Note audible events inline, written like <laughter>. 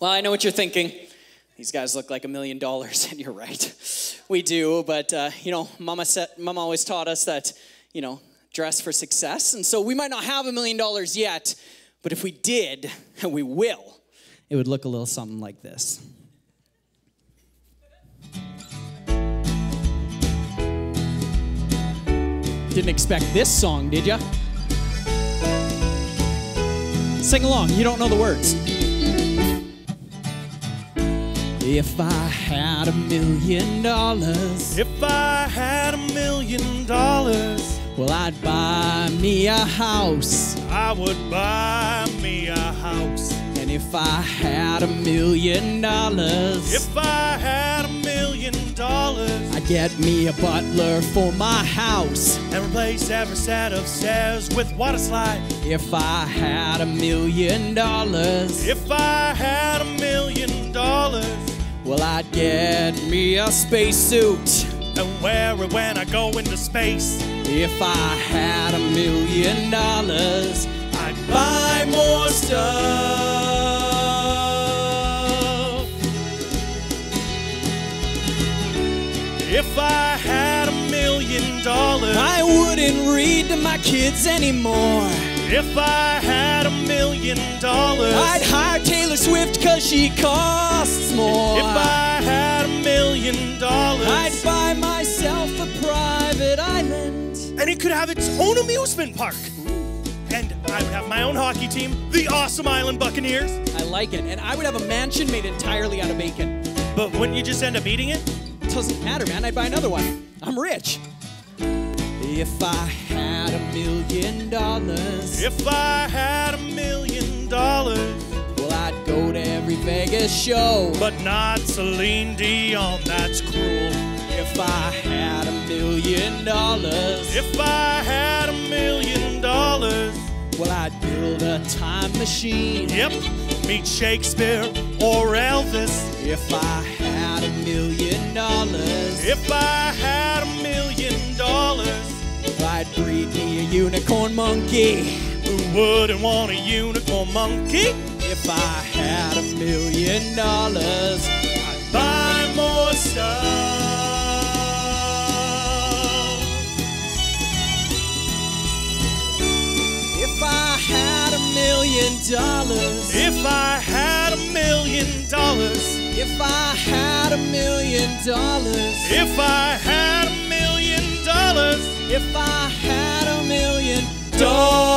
Well, I know what you're thinking. These guys look like a million dollars, <laughs> and you're right. We do, but uh, you know, Mama said, Mama always taught us that, you know, dress for success, and so we might not have a million dollars yet, but if we did, and <laughs> we will, it would look a little something like this. Didn't expect this song, did ya? Sing along, you don't know the words. If I had a million dollars, If I had a million dollars, well, I'd buy me a house. I would buy me a house. And if I had a million dollars, If I had a million dollars, I'd get me a butler for my house. and replace every set of stairs with water slide. If I had a million dollars, If I had a million dollars, well, I'd get me a spacesuit. and wear it when I go into space, If I had a million dollars, I'd buy more stuff. If I had a million dollars, I wouldn't read to my kids anymore. if I had a million dollars, I'd hire Swift cause she costs more. if I had a million dollars, I'd buy myself a private island. and it could have its own amusement park. And I would have my own hockey team, the Awesome Island Buccaneers. I like it. And I would have a mansion made entirely out of bacon. But wouldn't you just end up eating it? Doesn't matter, man. I'd buy another one. I'm rich. If I had a million dollars, If I had Vegas show. but not Celine Dion, that's cruel. If I had a million dollars, If I had a million dollars, well, I'd build a time machine. yep, meet Shakespeare or Elvis. If I had a million dollars, If I had a million dollars, I'd breed me a unicorn monkey. who wouldn't want a unicorn monkey? If I had a million dollars, I'd buy more stuff. if I had a million dollars, If I had a million dollars, if I had a million dollars, if I had a million dollars, if I had a million dollars,